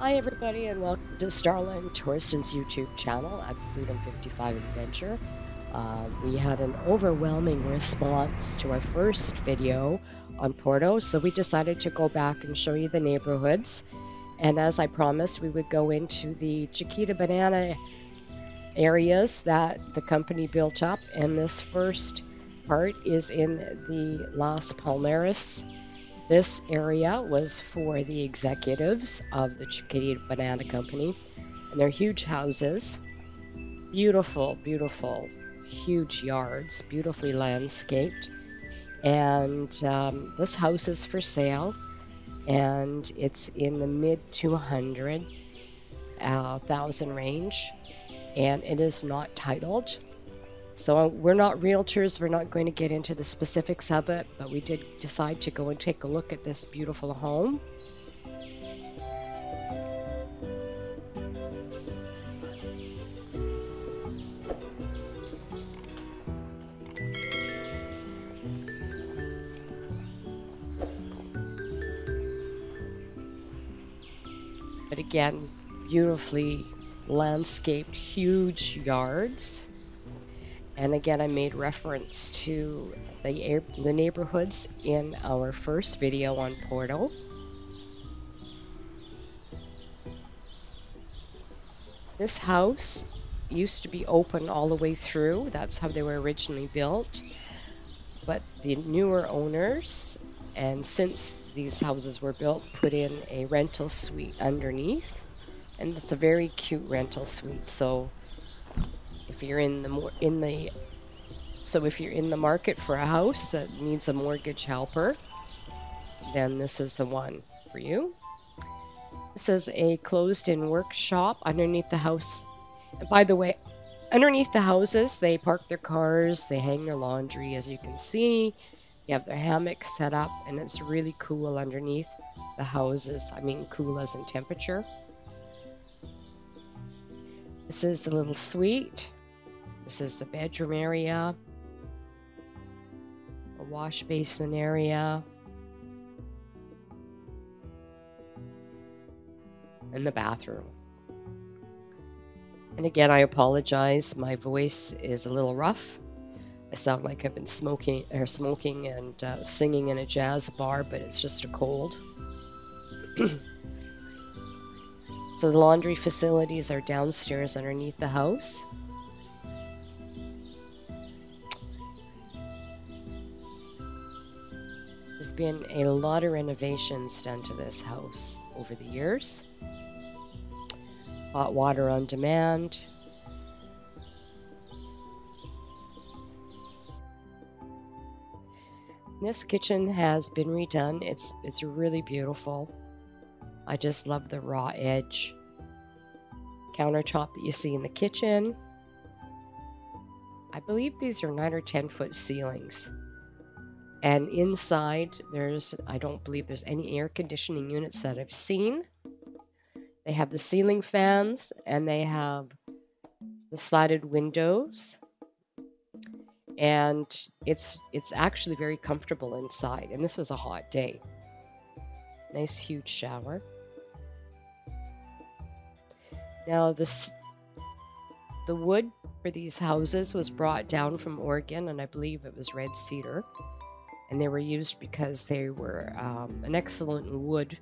Hi everybody and welcome to Starline Torsten's YouTube channel at Freedom 55 Adventure. Uh, we had an overwhelming response to our first video on Porto, so we decided to go back and show you the neighborhoods. And as I promised, we would go into the Chiquita Banana areas that the company built up. And this first part is in the Las Palmeras this area was for the executives of the Chiquita Banana Company, and they're huge houses. Beautiful, beautiful, huge yards, beautifully landscaped. And um, this house is for sale, and it's in the mid 200 uh, thousand range, and it is not titled. So uh, we're not realtors, we're not going to get into the specifics of it, but we did decide to go and take a look at this beautiful home. But again, beautifully landscaped, huge yards. And again, I made reference to the, the neighborhoods in our first video on Porto. This house used to be open all the way through. That's how they were originally built. But the newer owners, and since these houses were built, put in a rental suite underneath. And it's a very cute rental suite. So if you're in the more in the so if you're in the market for a house that needs a mortgage helper, then this is the one for you. This is a closed-in workshop underneath the house. By the way, underneath the houses, they park their cars, they hang their laundry, as you can see. You have their hammock set up, and it's really cool underneath the houses. I mean, cool as in temperature. This is the little suite. This is the bedroom area, a wash basin area, and the bathroom. And again, I apologize. My voice is a little rough. I sound like I've been smoking or smoking and uh, singing in a jazz bar, but it's just a cold. so the laundry facilities are downstairs underneath the house. Been a lot of renovations done to this house over the years. Hot water on demand. This kitchen has been redone. It's it's really beautiful. I just love the raw edge countertop that you see in the kitchen. I believe these are 9 or 10 foot ceilings. And inside, there's, I don't believe there's any air conditioning units that I've seen. They have the ceiling fans and they have the slatted windows. And it's it's actually very comfortable inside. And this was a hot day. Nice huge shower. Now this the wood for these houses was brought down from Oregon and I believe it was red cedar and they were used because they were um, an excellent wood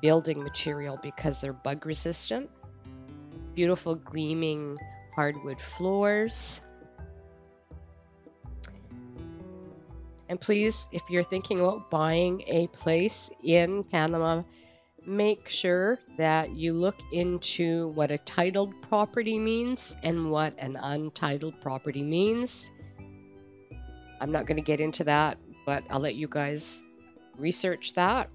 building material because they're bug resistant. Beautiful gleaming hardwood floors. And please, if you're thinking about buying a place in Panama, make sure that you look into what a titled property means and what an untitled property means I'm not going to get into that, but I'll let you guys research that.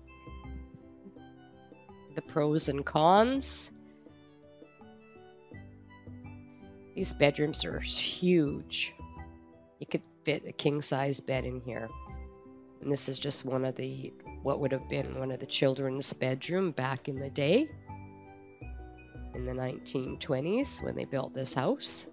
The pros and cons. These bedrooms are huge. You could fit a king size bed in here. And this is just one of the, what would have been one of the children's bedroom back in the day. In the 1920s when they built this house.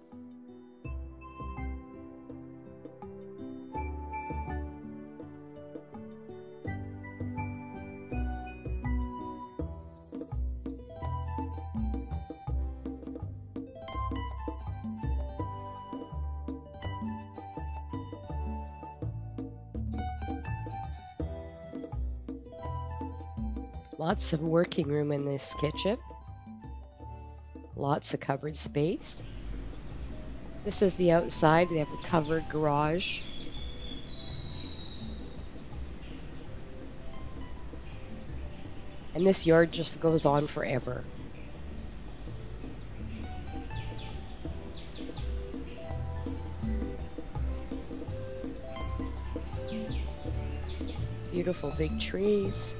Lots of working room in this kitchen. Lots of covered space. This is the outside. We have a covered garage. And this yard just goes on forever. Beautiful big trees.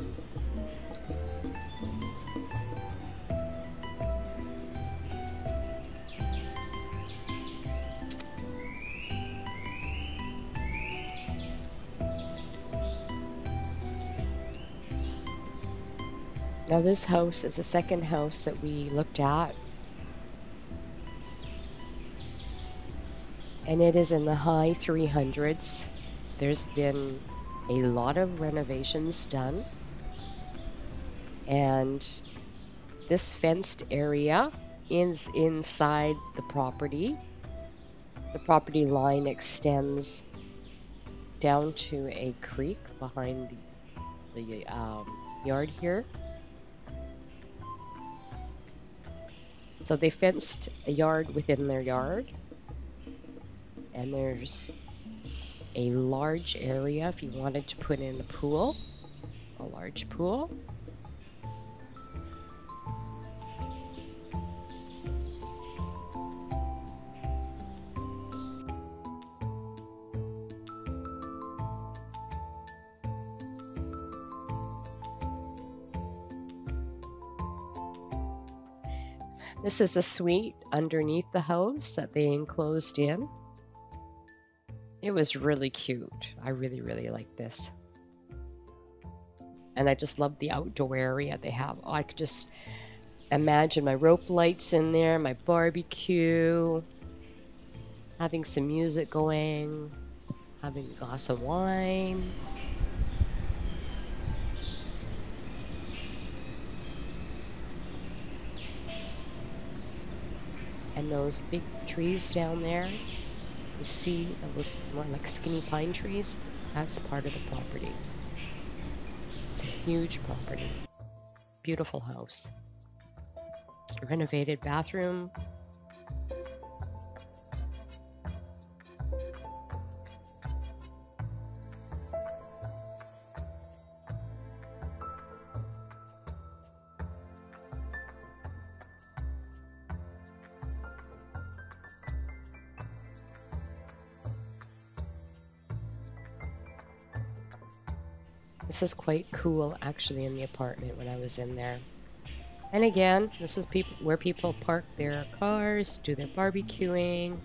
Now this house is the second house that we looked at. And it is in the high 300s. There's been a lot of renovations done. And this fenced area is inside the property. The property line extends down to a creek behind the, the um, yard here. So they fenced a yard within their yard. And there's a large area if you wanted to put in a pool, a large pool. This is a suite underneath the house that they enclosed in. It was really cute. I really, really like this. And I just love the outdoor area they have. Oh, I could just imagine my rope lights in there, my barbecue, having some music going, having a glass of wine. Those big trees down there, you see those more like skinny pine trees? That's part of the property. It's a huge property. Beautiful house. Renovated bathroom, This is quite cool actually in the apartment when I was in there. And again, this is people where people park their cars, do their barbecuing.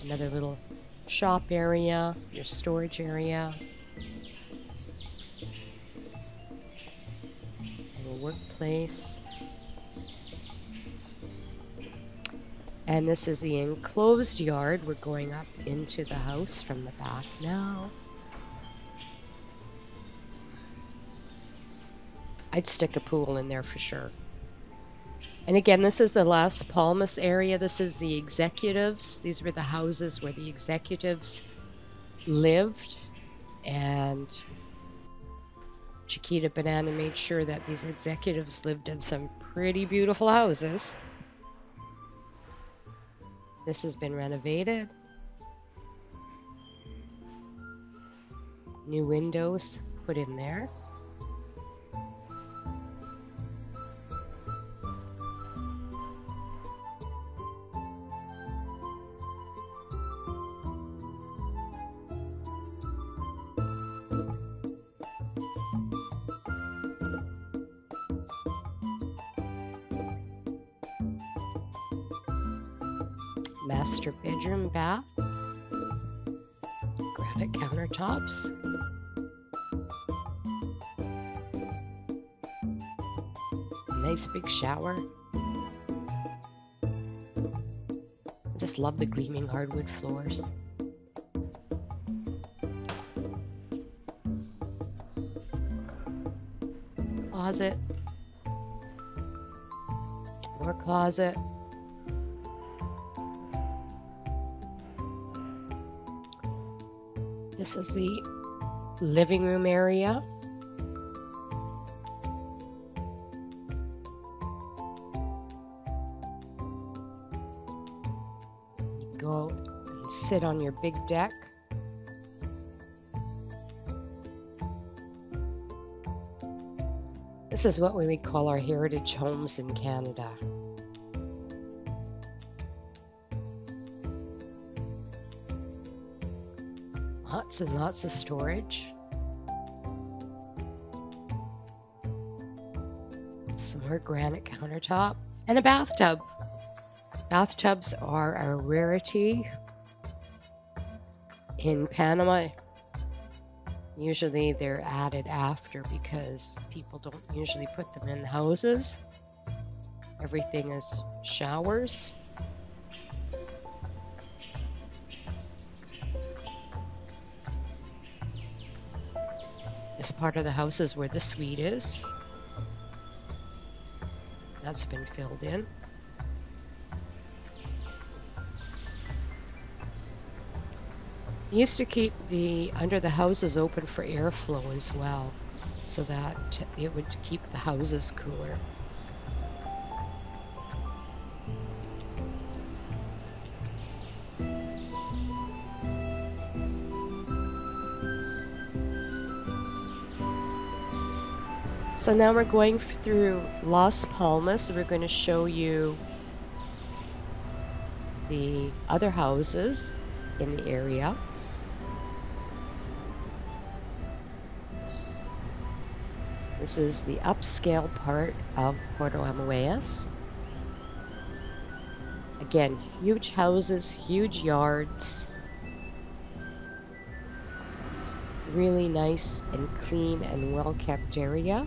Another little shop area, your storage area. Little workplace. And this is the enclosed yard. We're going up into the house from the back now. I'd stick a pool in there for sure. And again, this is the Las Palmas area. This is the executives. These were the houses where the executives lived. And Chiquita Banana made sure that these executives lived in some pretty beautiful houses. This has been renovated. New windows put in there. Countertops, nice big shower. Just love the gleaming hardwood floors. Closet. More closet. This is the living room area. You go and sit on your big deck. This is what we would call our heritage homes in Canada. Lots and lots of storage. Some more granite countertop and a bathtub. Bathtubs are a rarity in Panama. Usually they're added after because people don't usually put them in houses. Everything is showers. Part of the house is where the suite is. That's been filled in. used to keep the under the houses open for airflow as well so that it would keep the houses cooler. So now we're going through Las Palmas. We're going to show you the other houses in the area. This is the upscale part of Puerto Armuelles. Again, huge houses, huge yards. Really nice and clean and well kept area.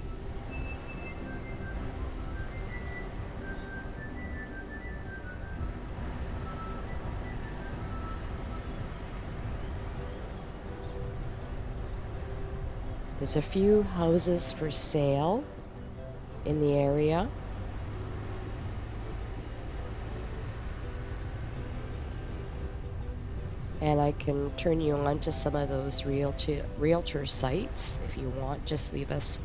There's a few houses for sale in the area. And I can turn you on to some of those realtor, sites if you want. Just leave us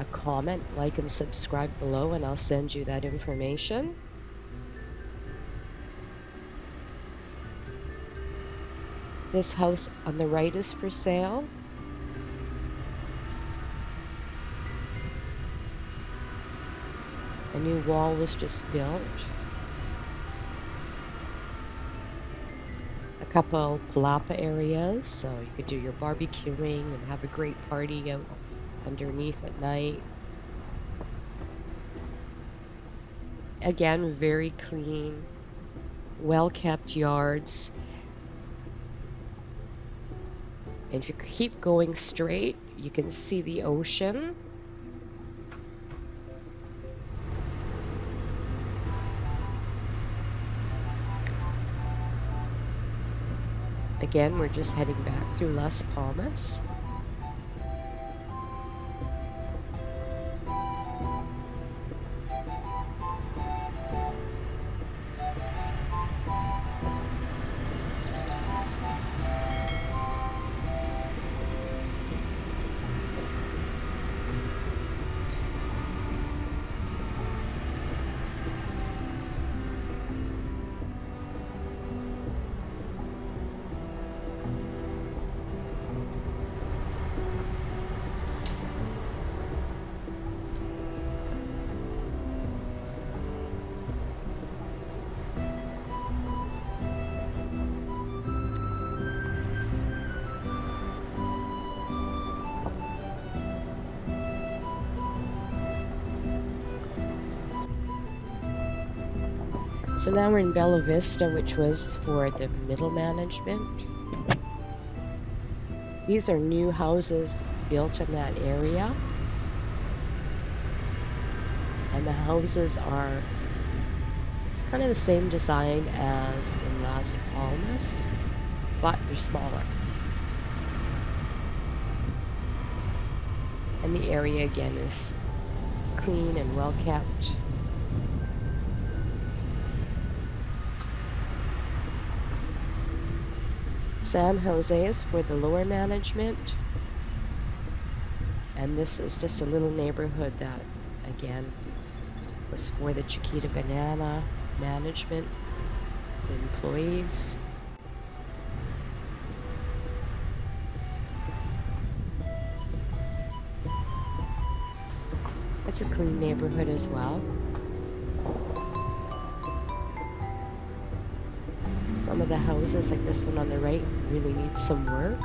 a comment, like, and subscribe below, and I'll send you that information. This house on the right is for sale. A new wall was just built. A couple palapa areas, so you could do your barbecuing and have a great party out underneath at night. Again, very clean, well kept yards. And if you keep going straight, you can see the ocean. Again, we're just heading back through Las Palmas. So now we're in Bella Vista, which was for the middle management. These are new houses built in that area. And the houses are kind of the same design as in Las Palmas, but they're smaller. And the area again is clean and well kept. San Jose is for the lower management. And this is just a little neighborhood that, again, was for the Chiquita Banana management. the employees. It's a clean neighborhood as well. Some of the houses, like this one on the right, really need some work.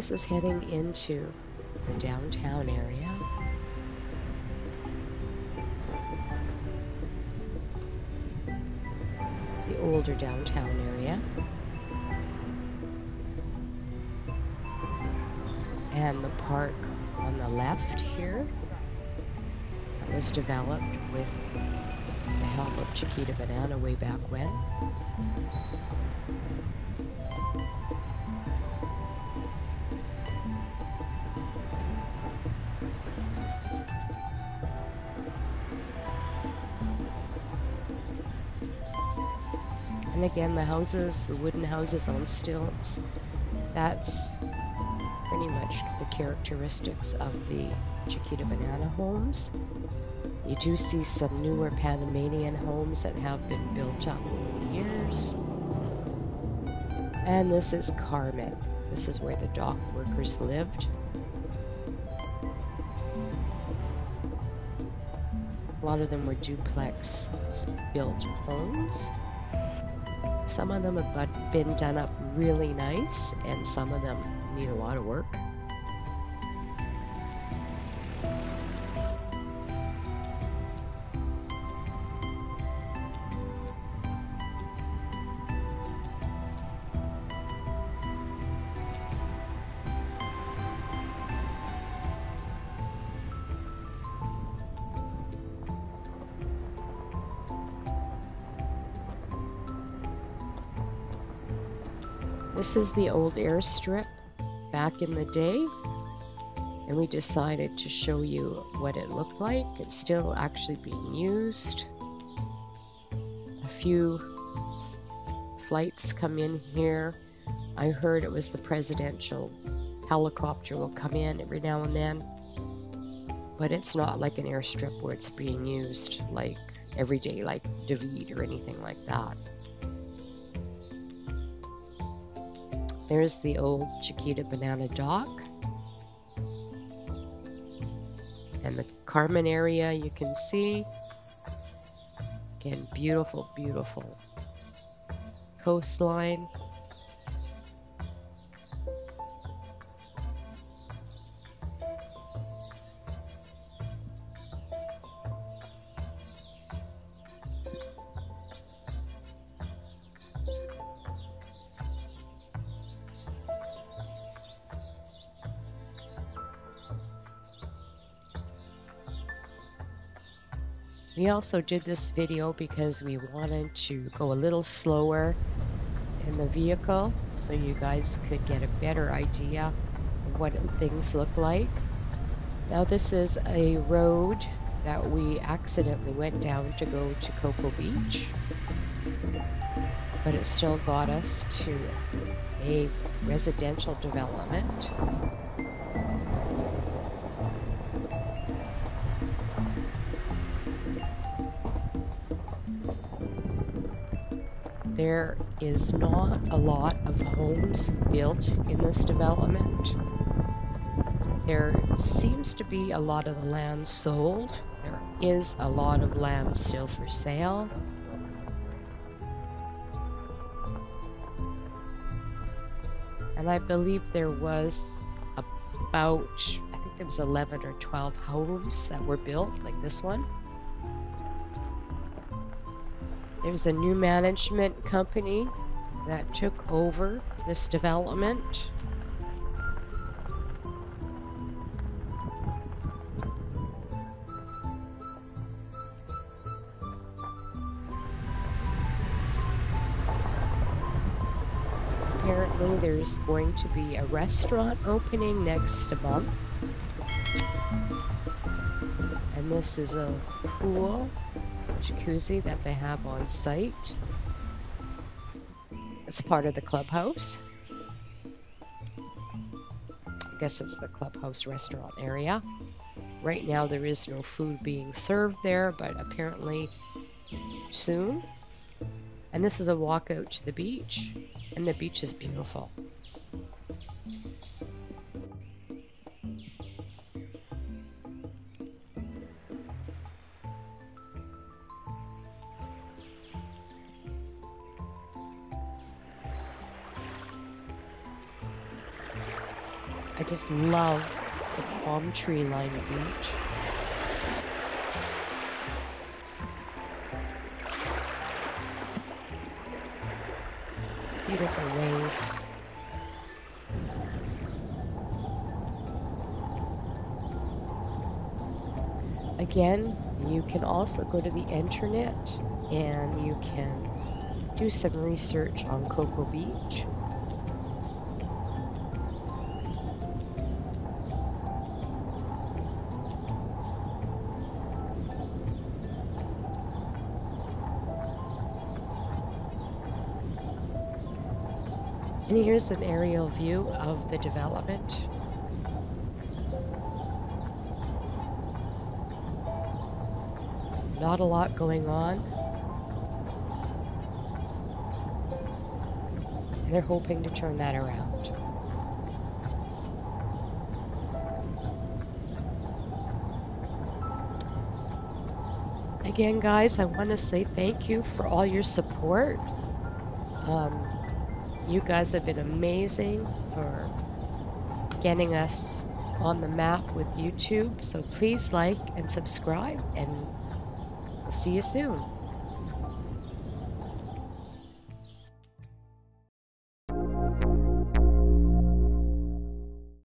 This is heading into the downtown area. The older downtown area. And the park on the left here that was developed with the help of Chiquita Banana way back when. Again, the houses, the wooden houses on stilts, that's pretty much the characteristics of the Chiquita Banana homes. You do see some newer Panamanian homes that have been built up over the years. And this is Carmen. This is where the dock workers lived. A lot of them were duplex built homes. Some of them have been done up really nice, and some of them need a lot of work. This is the old airstrip back in the day. And we decided to show you what it looked like. It's still actually being used. A few flights come in here. I heard it was the presidential helicopter will come in every now and then. But it's not like an airstrip where it's being used like every day, like David or anything like that. There's the old Chiquita Banana Dock. And the Carmen area you can see. Again, beautiful, beautiful coastline. Also did this video because we wanted to go a little slower in the vehicle so you guys could get a better idea of what things look like. Now this is a road that we accidentally went down to go to Coco Beach, but it still got us to a residential development. There is not a lot of homes built in this development. There seems to be a lot of the land sold. There is a lot of land still for sale. And I believe there was about, I think there was 11 or 12 homes that were built, like this one. There's a new management company that took over this development. Apparently there's going to be a restaurant opening next month. And this is a pool jacuzzi that they have on site. It's part of the clubhouse. I guess it's the clubhouse restaurant area. Right now there is no food being served there, but apparently soon. And this is a walk out to the beach, and the beach is beautiful. Palm tree lined beach. Beautiful waves. Again, you can also go to the internet and you can do some research on Coco Beach. And here's an aerial view of the development. Not a lot going on. And they're hoping to turn that around. Again, guys, I want to say thank you for all your support. Um, you guys have been amazing for getting us on the map with YouTube. So please like and subscribe, and we'll see you soon.